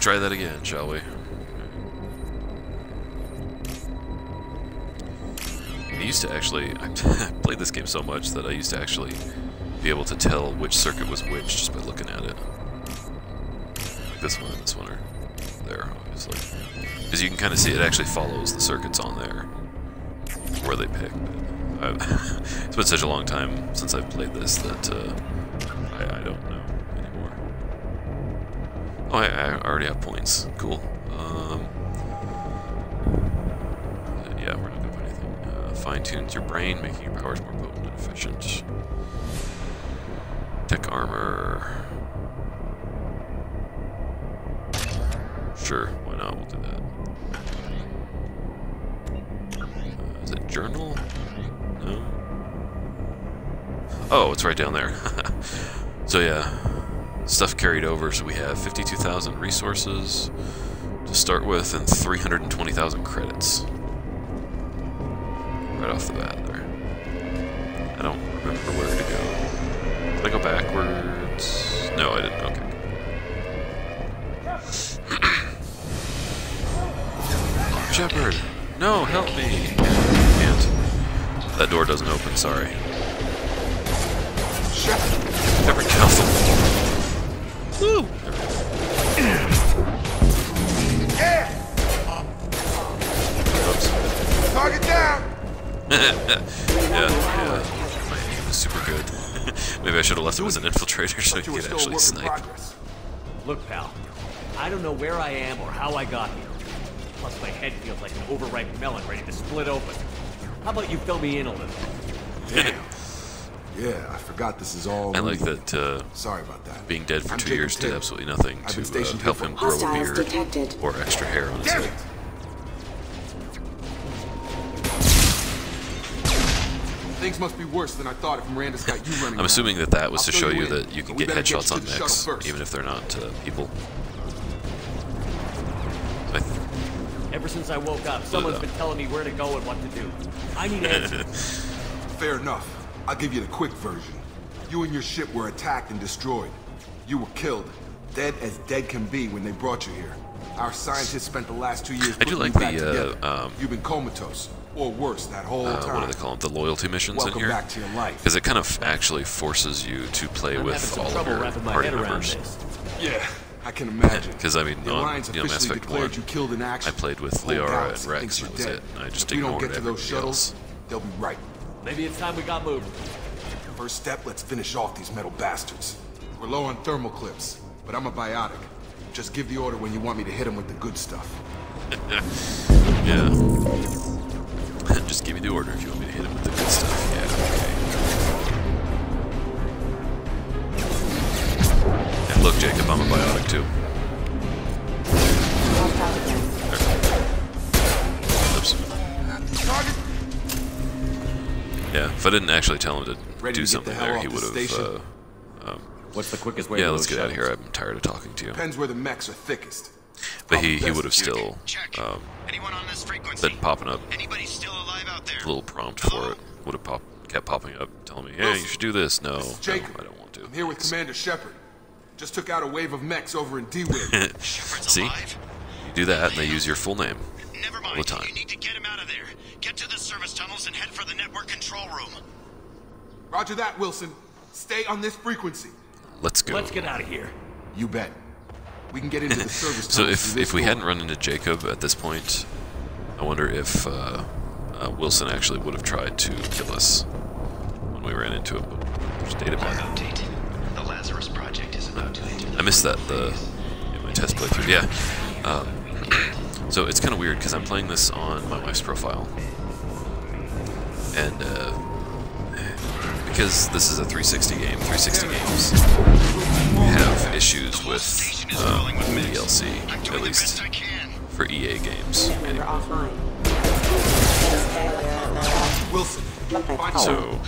try that again, shall we? I used to actually, I played this game so much that I used to actually be able to tell which circuit was which just by looking at it. Like this one and this one are there, obviously. Because you can kind of see it actually follows the circuits on there, where they pick. it's been such a long time since I've played this that uh, I, I, don't know anymore. Oh, I, already have points. Cool. Um, yeah, we're not going to put anything. Uh, Fine-tunes your brain, making your powers more potent and efficient. Tech armor. Sure, why not? We'll do that. Uh, is it journal? No. Oh, it's right down there. so yeah, stuff carried over. So we have 52,000 resources to start with and 320,000 credits. Right off the bat there. I don't remember where to go. Did I go backwards? No, I didn't. Okay. Shepard! No, help me! Can't. That door doesn't open, sorry. Yeah, yeah. My aim is super good. Maybe I should have left him as an infiltrator so he you could actually snipe. Look, pal, I don't know where I am or how I got here. Plus, my head feels like an overripe melon ready to split open. How about you fill me in a little? Damn. Yeah, I forgot this is all. I like legal. that uh, Sorry about that. being dead for I'm two years did absolutely nothing I've to uh, help him grow a beard detected. or extra hair on his Damn head. it! Things must be worse than I thought if Miranda's got you running I'm assuming that that was I'll to show you in, that you can get headshots you on to mechs, even if they're not uh, people. Ever since I woke up, someone's been telling me where to go and what to do. I need answers. Fair enough. I'll give you the quick version. You and your ship were attacked and destroyed. You were killed. Dead as dead can be when they brought you here. Our scientists spent the last two years I do like the, uh, um, You've been comatose, or worse, that whole uh, time. what do they call them? The loyalty missions Welcome in here. back to your life. Because it kind of actually forces you to play I'm with all of your party members. Yeah, I can imagine. Because I mean, the on, Alliance you know, Mass officially Effect declared 1, you killed in action. I played with The Liara and Wrex, and that was dead. it. And I just if we don't ignored get to those shuttles, else. they'll be right. Maybe it's time we got moving. First step, let's finish off these metal bastards. We're low on thermal clips, but I'm a biotic. Just give the order when you want me to hit them with the good stuff. Yeah. Just give me the order if you want me to hit him with the good stuff. Yeah, okay. And look, Jacob, I'm a biotic too. Yeah, if I didn't actually tell him to Ready do to something the there, he would have. Uh, What's the quickest way yeah, let's get out of here. I'm tired of talking to you. Depends where the mechs are thickest. But he, he would have still um, Anyone on this frequency? been popping up Anybody still alive out there? a little prompt Hello? for it. Would have pop, kept popping up, telling me, "Hey, Wilson, you should do this." No, This is no, Jacob. I don't want to. I'm here with Thanks. Commander Shepard. Just took out a wave of mechs over in D-Wing. See? alive? You do that, and they use your full name. Never mind. All the time. You need to get him out of there. Get to the service tunnels and head for the network control room. Roger that, Wilson. Stay on this frequency. Let's go. Let's get out of here. You bet. We can get into the service So if if we door. hadn't run into Jacob at this point, I wonder if uh, uh, Wilson actually would have tried to kill us when we ran into him. But there's data back. update. The Lazarus project is about to enter I missed that the in my test playthrough. Yeah. Um, so it's kind of weird because I'm playing this on my wife's profile, and uh, because this is a 360 game, 360 games have issues with um, DLC, at least I can. for EA games. Anyway. offline. Wilson, find So,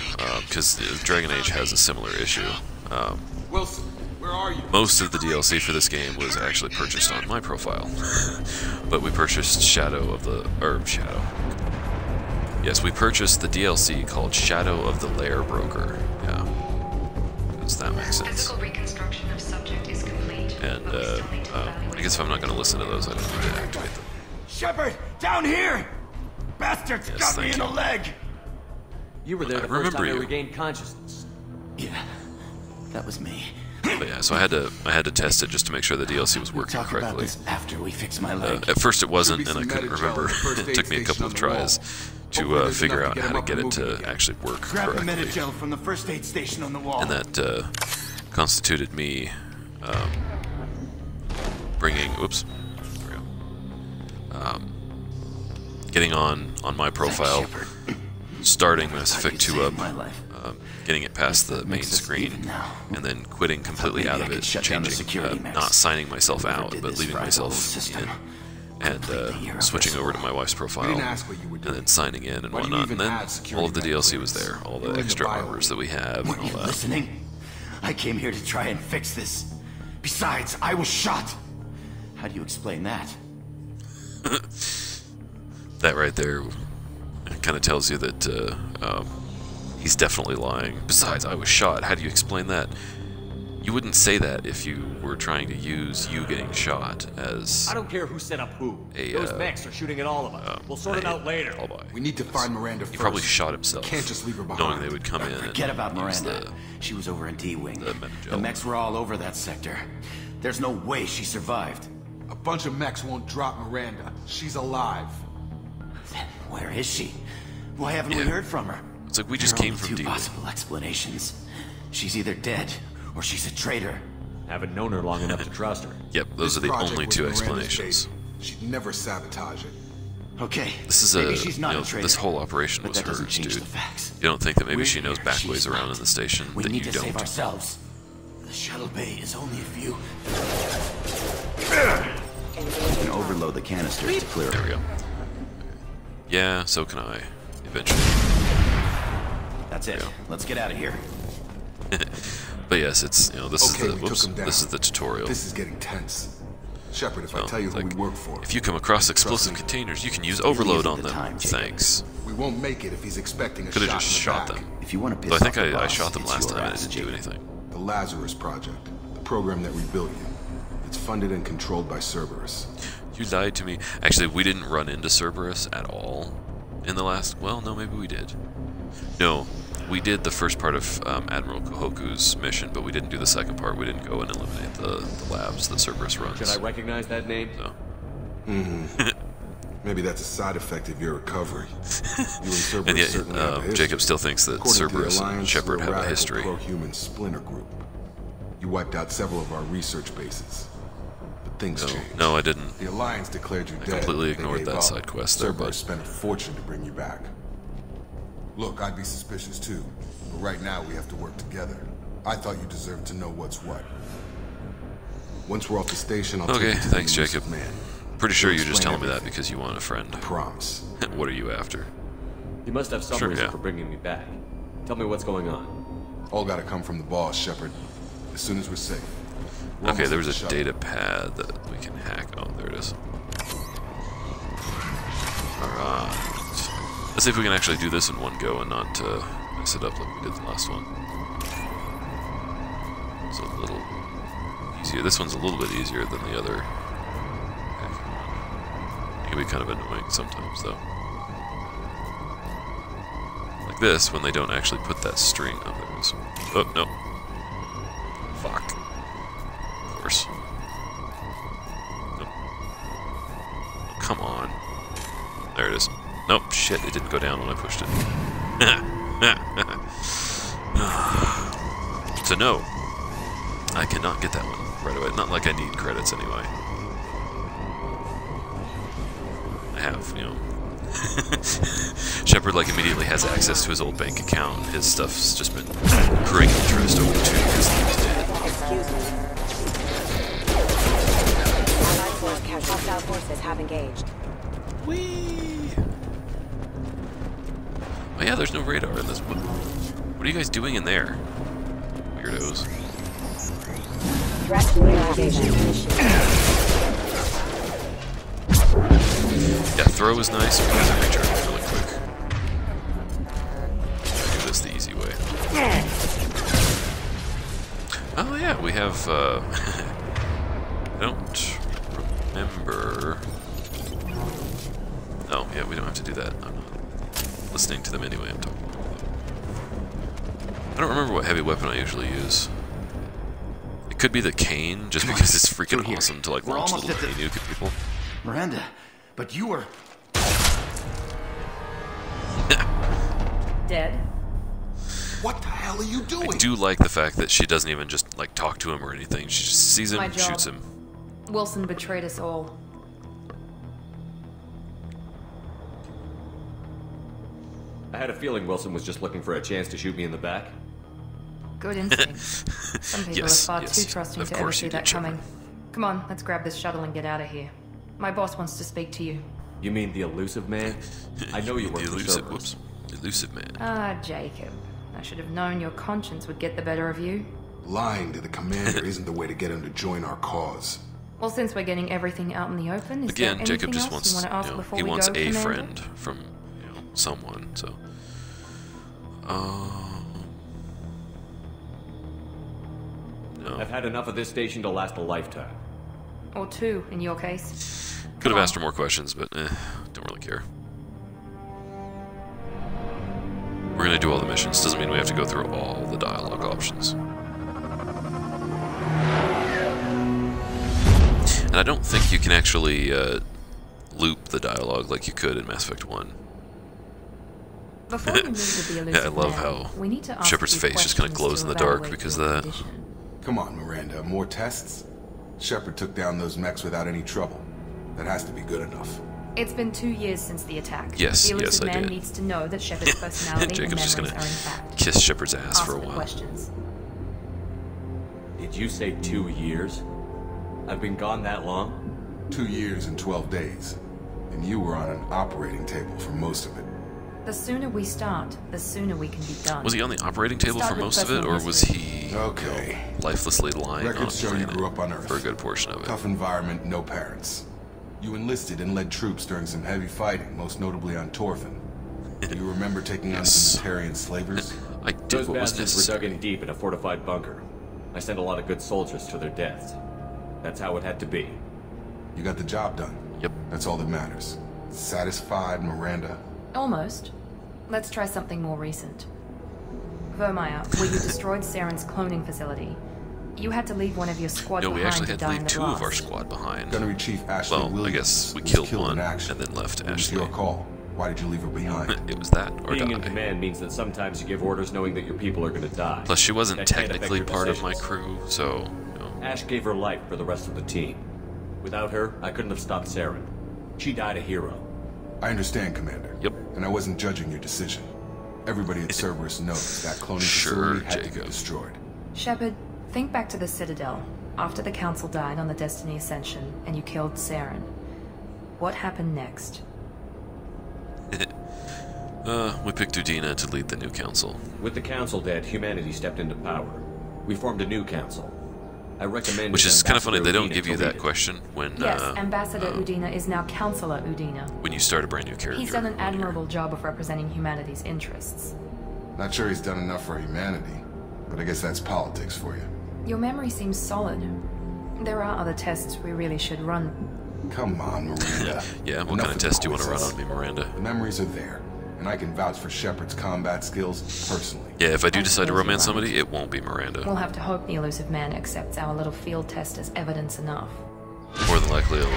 because Dragon Age has a similar issue. Um, Wilson, where are you? most of the DLC for this game was actually purchased on my profile, but we purchased Shadow of the or Shadow. Yes, we purchased the DLC called Shadow of the Lair Broker. Yeah, does that make sense? Physical reconstruction of subject is complete. And uh, uh, I guess if I'm not going to listen to those, I don't need to activate them. Shepard, down here! Bastards Yes, got me thank in the you. leg! You were there I the first time remember I regained consciousness. Yeah, that was me. But yeah, so I had to I had to test it just to make sure the DLC was We'll working talk about correctly. this after we fix my Uh, leg. at first it wasn't, and I couldn't remember. in the first it took me a couple of tries. wall. To uh, figure out how to get it to again. actually work Grab correctly. Medi-gel from the first aid station on the wall. and that uh, constituted me um, bringing. Oops. There we go. Um, getting on on my profile, starting Mass Effect you 2 up, my life. um, getting it past the main screen, and then quitting completely out of it, changing, security uh, not signing myself out, but leaving myself in, and uh, Complete the hero switching over to my wife's profile, didn't ask what you were and then signing in and Why do you whatnot, and then all of the DLC was there, all the extra bio armors that we have, Weren't and you all that. listening? I came here to try and fix this. Besides, I was shot. How do you explain that? that right there kind of tells you that uh, um, he's definitely lying. Besides, I was shot. How do you explain that? You wouldn't say that if you were trying to use you getting shot as I don't care who set up who. A, Those uh, mechs are shooting at all of us. we'll sort it out later. alibi. We need to find Miranda first. He probably shot himself. Can't just leave her behind. Knowing they would come in. Forget and about Miranda. the- She was over in D-Wing. the The mechs were all over that sector. There's no way she survived. A bunch of mechs won't drop Miranda. She's alive. Then where is she? Why haven't we heard from her? It's like we just There are came only from two D-Wing. possible explanations. She's either dead or she's a traitor. Haven't known her long enough to trust her. Yep, those This are the only two explanations. baby. She'd never sabotage it. Okay. This is maybe a she's not you know, a traitor. this whole operation was hers, dude. the facts. You don't think that maybe We're she knows here, back ways around not. in the station We that need you to don't? save ourselves. The shuttle bay is only a few. And overload the canisters to clear There we it. go. Yeah, so can I. Eventually. That's it. Let's get out of here. But yes, it's you know this Okay, is the whoops, this is the tutorial. This is getting tense. Shepard, if I So, tell you who we work for, If you come across explosive containers, you can use overload on the them. time, Thanks. we won't make it if he's expecting a Could have shot just in the shot back. them. If you want to piss Though I think off the I, I shot them last time and it didn't do anything. The Lazarus Project, the program that rebuilt you. It's funded and controlled by Cerberus. You lied to me. Actually, we didn't run into Cerberus at all in the last. Well, no, maybe we did. No, we did the first part of um, Admiral Kahoku's mission, but we didn't do the second part. We didn't go and eliminate the, the labs that Cerberus runs. Should I recognize that name? So, Maybe that's a side effect of your recovery. You and Cerberus and yet, certainly have a um. Jacob still thinks that According to the Cerberus and Shepard have a history. pro-human splinter group. You wiped out several of our research bases. But things No, changed. no, I didn't. The Alliance declared you I dead. completely ignored that up. side quest there, Cerberus but- spent a fortune to bring you back. Look, I'd be suspicious too. But right now we have to work together. I thought you deserved to know what's what. Once we're off the station, I'll Okay, take you to thanks, the Jacob. Man. Pretty sure you're just explain telling me that because you want a friend. I Promise. what are you after? You must have some Sure, reason yeah. for bringing me back. Tell me what's going on. All gotta come from the boss, Shepard. As soon as we're safe. Okay, there was a data pad that we can hack. Oh, there it is. Alright. Let's see if we can actually do this in one go and not uh, mess it up like we did the last one. It's a little easier. This one's a little bit easier than the other. It can be kind of annoying sometimes, though. Like this, when they don't actually put that string. on there. Oh, no. Fuck. Of course. Nope. Oh, come on. There it is. Nope, shit, it didn't go down when I pushed it. so no, I cannot get that one right away. Not like I need credits anyway. I have, you know. Shepard like immediately has access to his old bank account. His stuff's just been accruing interest over two years was dead. Have engaged. Whee! Oh yeah, there's no radar in this one. What are you guys doing in there? Weirdos. Yeah, throw is nice because it recharges really quick. Do this the easy way. Oh yeah, we have uh, don't remember. Oh, yeah, we don't have to do that. I'm not listening to them anyway. I'm talking about them. I don't remember what heavy weapon I usually use. It could be the cane, just Come on, because it's through freaking here. awesome to like We're launch almost little at the- nuke at people. Miranda, but you were. Dead? What the hell are you doing? I do like the fact that she doesn't even just like talk to him or anything. She just sees him, My job. shoots him. Wilson betrayed us all. Had a feeling Wilson was just looking for a chance to shoot me in the back. Good instinct. Some people Yes, are far yes, too trusting of to ever see that did, Shepard. coming. Come on, let's grab this shuttle and get out of here. My boss wants to speak to you. You mean the Illusive man? I know you the work for Illusive. Cerberus. Whoops, Illusive man. Ah, Jacob. I should have known your conscience would get the better of you. Lying to the commander isn't the way to get him to join our cause. Well, since we're getting everything out in the open, is Again, there Jacob anything just else wants, you want to ask you know, before he we wants go, a Commander? friend from, you know, someone. So, um, no, I've had enough of this station to last a lifetime. Or two, in your case. could have come asked her more questions, but eh, don't really care. We're gonna do all the missions. Doesn't mean we have to go through all the dialogue options. And I don't think you can actually uh, loop the dialogue like you could in Mass Effect 1. Before we meet with the Yeah, I love man, how we need to ask Shepard's face just kinda glows in the dark because your the- condition. Come on, Miranda, more tests? Shepard took down those mechs without any trouble. That has to be good enough. It's been two years since the attack. Yes, the yes, I man did. needs to know that Shepard's personality and Jacob's just gonna are in kiss Shepard's ass Ask for a while. questions. Did you say two years? I've been gone that long? Two years and 12 days. And you were on an operating table for most of it. The sooner we start, the sooner we can be done. Was he on the operating table Start for most of it, or was he Okay. lifelessly lying on Records a show you planet grew up on Earth. for a good portion of it? Tough environment, no parents. You enlisted and led troops during some heavy fighting, most notably on Torfan. Do you remember taking on Yes. some Batarian slavers? I did Those what was bastards were dug in deep in a fortified bunker. I sent a lot of good soldiers to their deaths. That's how it had to be. You got the job done. Yep. That's all that matters. Satisfied, Miranda? Almost. Let's try something more recent. Virmire, where you destroyed Saren's cloning facility. You had to leave one of your squad behind. No, we actually to had to die leave the two of our squad behind. Gunnery Chief Ashley Well, I guess we was killed killed one in action. and then left It was Ashley. your call. Why did you leave her behind? it was that or Being in command means that sometimes you give orders knowing that your people are going to die. Plus, she wasn't That technically your part of my crew, so you know, Ash gave her life for the rest of the team. Without her, I couldn't have stopped Saren. She died a hero. I understand, Commander. Yep. And I wasn't judging your decision. Everybody at Cerberus knows that cloning Sure, facility had to Jacob. be destroyed. Shepard, think back to the Citadel, after the Council died on the Destiny Ascension and you killed Saren. What happened next? uh, we picked Udina to lead the new council. With the council dead, humanity stepped into power. We formed a new council. I recommend Which is kind of funny. They don't give you that question. question when Yes, uh, Ambassador uh, Udina is now Councillor Udina. when you start a brand new character. He's done an on here. admirable job of representing humanity's interests. Not sure he's done enough for humanity, but I guess that's politics for you. Your memory seems solid. There are other tests we really should run. Come on, Miranda. Yeah, what Enough kind of with test do you want to run on me, Miranda? The memories are there, and I can vouch for Shepard's combat skills personally. Yeah, if I do I decide to romance right. somebody, it won't be Miranda. We'll have to hope the Illusive man accepts our little field test as evidence enough. More than likely, it'll. You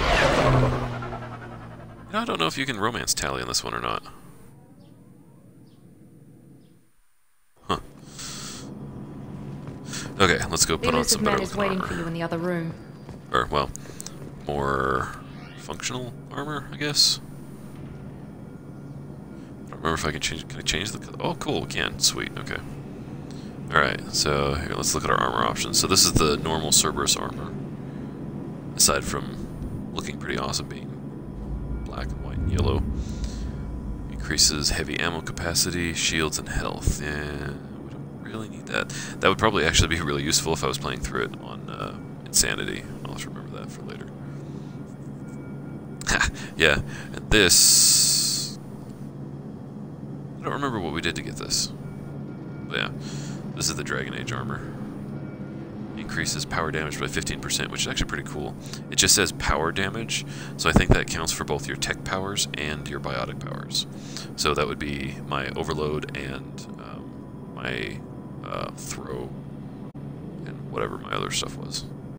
know, I don't know if you can romance Tali on this one or not. Huh. Okay, let's go The put on Illusive some man better is looking waiting armor. for you in the other room. Or, well, more functional armor, I guess. Remember if I can change. Can I change the? Oh, cool, we can. Sweet. Okay. All right. So here, let's look at our armor options. So this is the normal Cerberus armor. Aside from looking pretty awesome, being black, and white, and yellow. Increases heavy ammo capacity, shields, and health. Yeah, we don't really need that. That would probably actually be really useful if I was playing through it on uh, Insanity. I'll just remember that for later. yeah, and this... Don't remember what we did to get this. But yeah, this is the Dragon Age armor. increases power damage by 15%, which is actually pretty cool. It just says power damage, so I think that counts for both your tech powers and your biotic powers. So that would be my overload and um, my uh, throw and whatever my other stuff was.